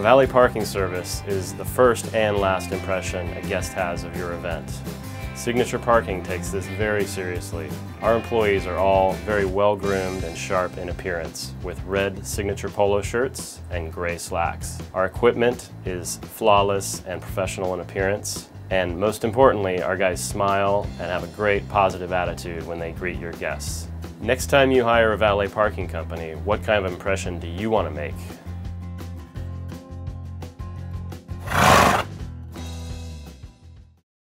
A valet parking service is the first and last impression a guest has of your event. Signature Parking takes this very seriously. Our employees are all very well groomed and sharp in appearance with red signature polo shirts and gray slacks. Our equipment is flawless and professional in appearance. And most importantly, our guys smile and have a great positive attitude when they greet your guests. Next time you hire a valet parking company, what kind of impression do you want to make?